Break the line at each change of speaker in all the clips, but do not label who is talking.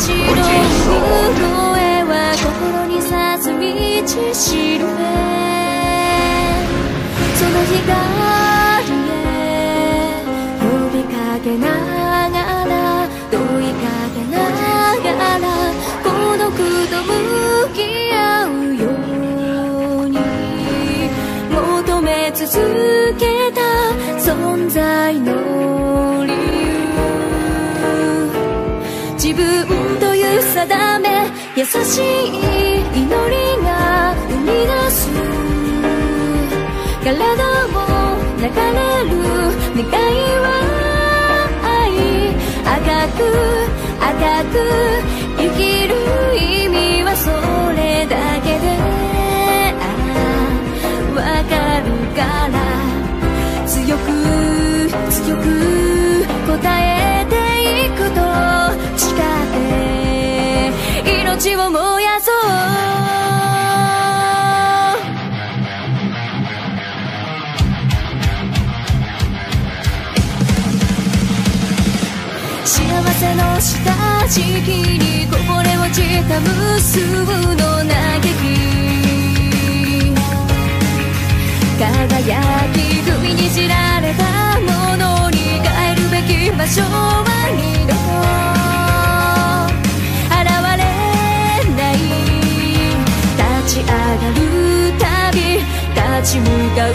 白い求め続けた存在の理由自分という定め優しい祈りが生み出す。体を流れる願いは愛。赤く赤くく答えていくと誓って命を燃やそう幸せの下敷きにこぼれ落ちた無数の嘆き輝き踏みにじられた。場所は二度と現れない。立ち上がるたび立ち向かう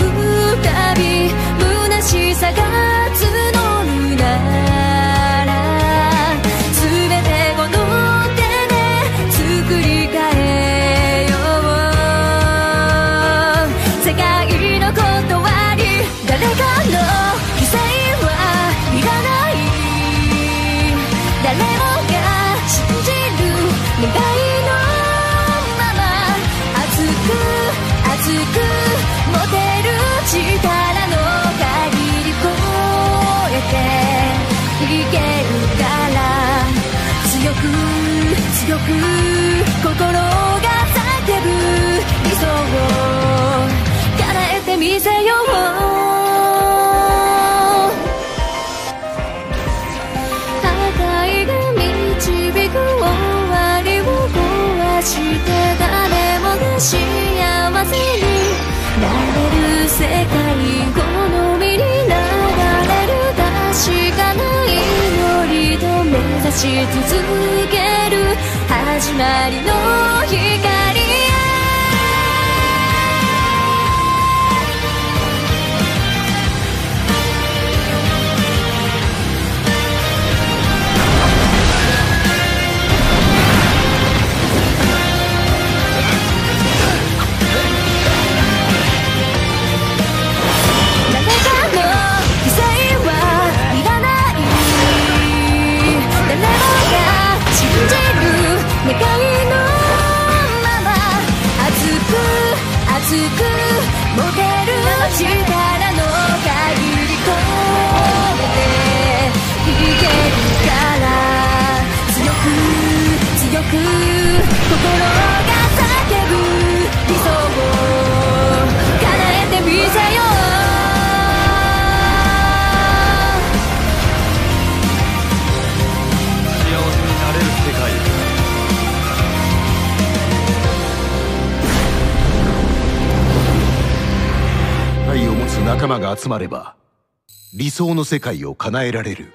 強く心が叫ぶ理想を叶えてみせよう愛が導く終わりを壊して誰もが幸せになれる世界好みに流れる確かな祈りと目指し続ける始まりの光
仲間が集まれば理想の世界を叶えられる。